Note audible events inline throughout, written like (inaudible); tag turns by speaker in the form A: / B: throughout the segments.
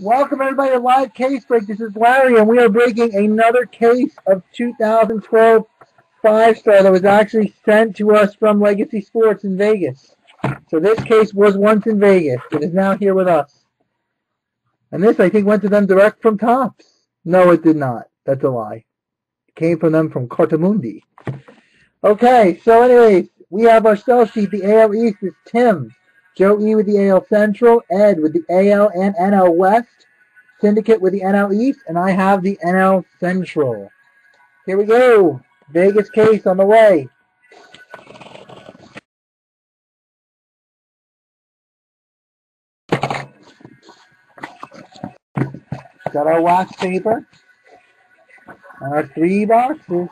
A: Welcome everybody to Live Case Break. This is Larry, and we are breaking another case of 2012 five star that was actually sent to us from Legacy Sports in Vegas. So this case was once in Vegas. It is now here with us. And this, I think, went to them direct from Topps. No, it did not. That's a lie. It came from them from Cartamundi. Okay, so anyways, we have our cell sheet. The AL East is Tim. Joe E with the AL Central, Ed with the AL and NL West, Syndicate with the NL East, and I have the NL Central. Here we go. Vegas case on the way. Got our wax paper. Our three boxes.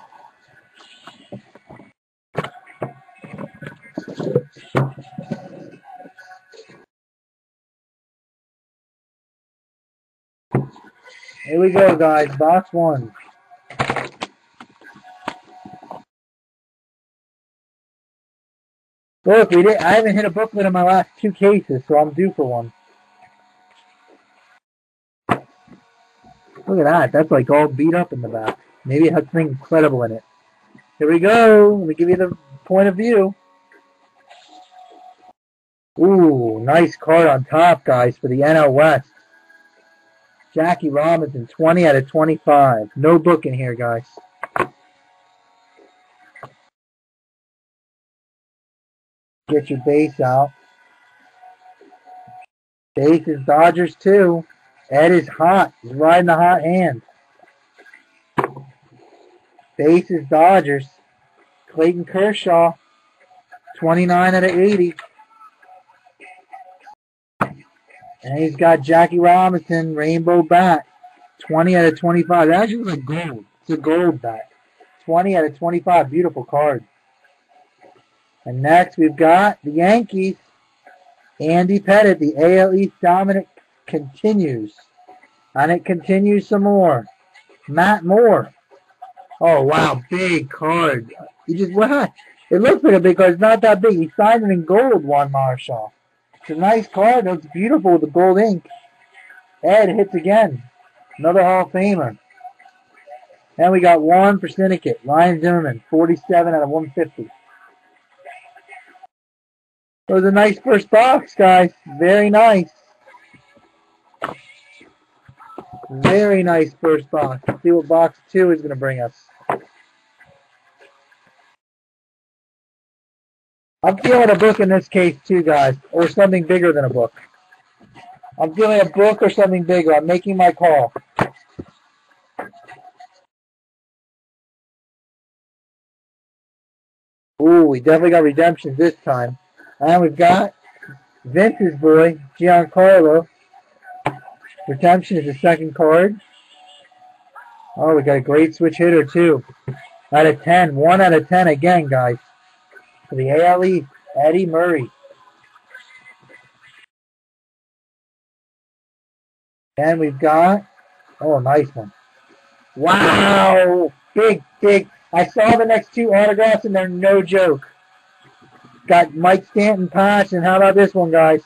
A: Here we go, guys. Box one. Look, we did. I haven't hit a booklet in my last two cases, so I'm due for one. Look at that. That's like all beat up in the back. Maybe it has something incredible in it. Here we go. Let me give you the point of view. Ooh, nice card on top, guys, for the NL West. Jackie Robinson, 20 out of 25. No book in here, guys. Get your base out. Base is Dodgers, too. Ed is hot. He's riding the hot hand. Base is Dodgers. Clayton Kershaw, 29 out of 80. And he's got Jackie Robinson, rainbow bat, 20 out of 25. That actually was a gold. It's a gold bat. 20 out of 25. Beautiful card. And next we've got the Yankees. Andy Pettitte, the AL East dominant continues. And it continues some more. Matt Moore. Oh, wow. Big card. You just, (laughs) what? It looks like a big card. It's not that big. He signed it in gold, Juan Marichal. It's a nice card. Looks beautiful with the gold ink. Ed hits again. Another Hall of Famer. And we got one for Syndicate. Ryan Zimmerman, 47 out of 150. It was a nice first box, guys. Very nice. Very nice first box. Let's see what box two is going to bring us. I'm feeling a book in this case too, guys, or something bigger than a book. I'm feeling a book or something bigger. I'm making my call. Ooh, we definitely got redemption this time. And we've got Vince's boy, Giancarlo. Redemption is the second card. Oh, we got a great switch hitter too. Out of 10. 1 out of 10 again, guys for the ALE, Eddie Murray. And we've got, oh, nice one. Wow! Big, big. I saw the next two autographs and they're no joke. Got Mike Stanton patch, and how about this one, guys?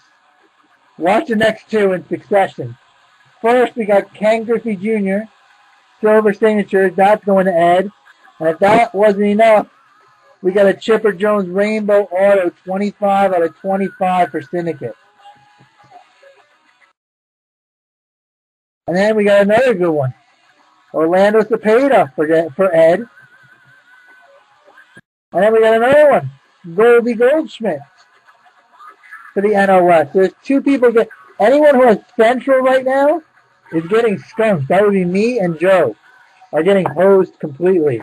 A: Watch the next two in succession. First, we got Ken Griffey Jr., silver signatures. That's going to Ed. And if that wasn't enough, we got a Chipper Jones Rainbow Auto, 25 out of 25 for Syndicate. And then we got another good one. Orlando Cepeda for, for Ed. And then we got another one. Goldie Goldschmidt for the West. There's two people get anyone who has Central right now is getting skunked. That would be me and Joe. Are getting hosed completely.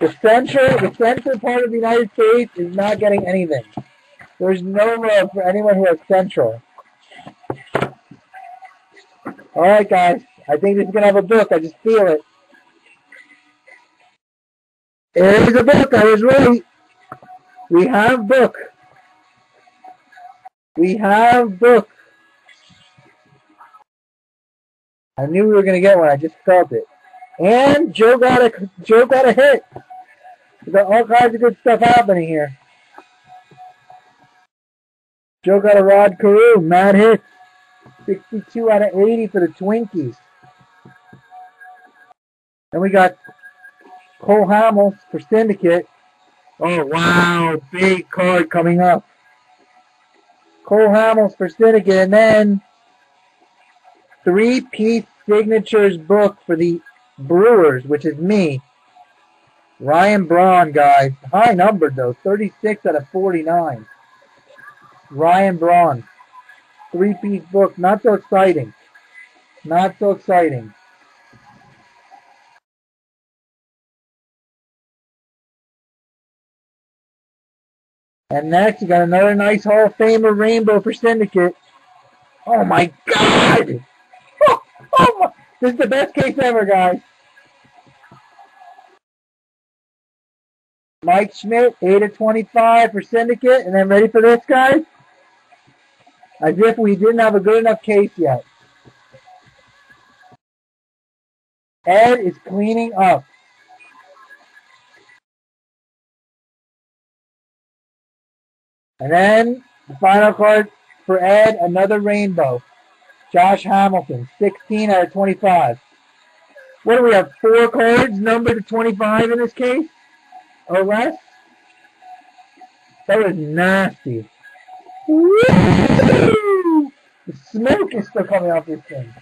A: The central, the central part of the United States is not getting anything. There's no love for anyone who has central. All right, guys. I think this is gonna have a book. I just feel it. It is a book. I was right. We have book. We have book. I knew we were gonna get one. I just felt it. And Joe got a Joe got a hit. We got all kinds of good stuff happening here. Joe got a Rod Carew. Mad hits. 62 out of 80 for the Twinkies. And we got Cole Hamels for Syndicate. Oh, wow. Big card coming up. Cole Hamels for Syndicate. And then three-piece signatures book for the Brewers, which is me. Ryan Braun, guys. High numbered, though. 36 out of 49. Ryan Braun. Three-piece book. Not so exciting. Not so exciting. And next, you got another nice Hall of Famer rainbow for Syndicate. Oh my God! Oh, (laughs) oh my. This is the best case ever, guys. Mike Schmidt, 8 of 25 for Syndicate. And then ready for this, guys? As if we didn't have a good enough case yet. Ed is cleaning up. And then the final card for Ed, another rainbow. Josh Hamilton, 16 out of 25. What do we have? Four cards numbered to 25 in this case? Or less? That was nasty. Woo! The smoke is still coming off this thing.